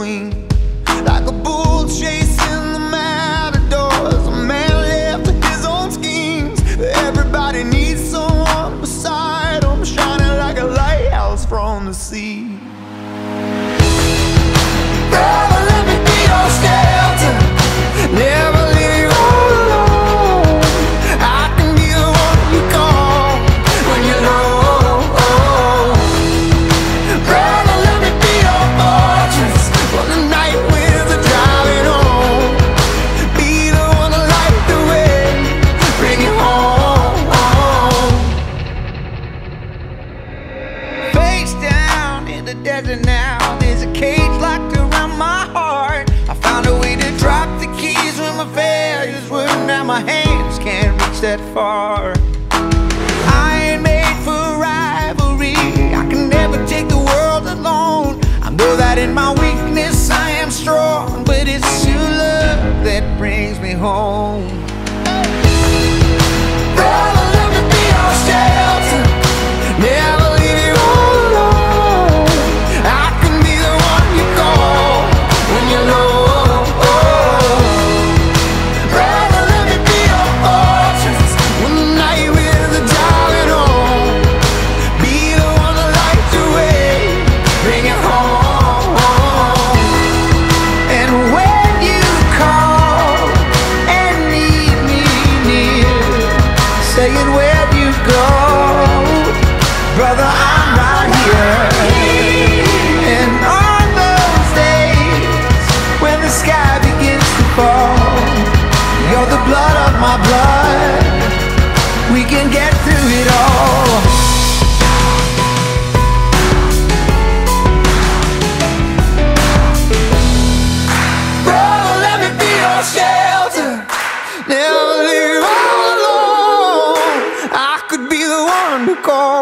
queen. The desert now. There's a cage locked around my heart. I found a way to drop the keys when my failures were. Now my hands can't reach that far. I ain't made for rivalry. I can never take the world alone. I know that in my weakness I am strong, but it's your love that brings me home. my blood. We can get through it all. Brother, let me be your shelter. Never leave all alone. I could be the one to call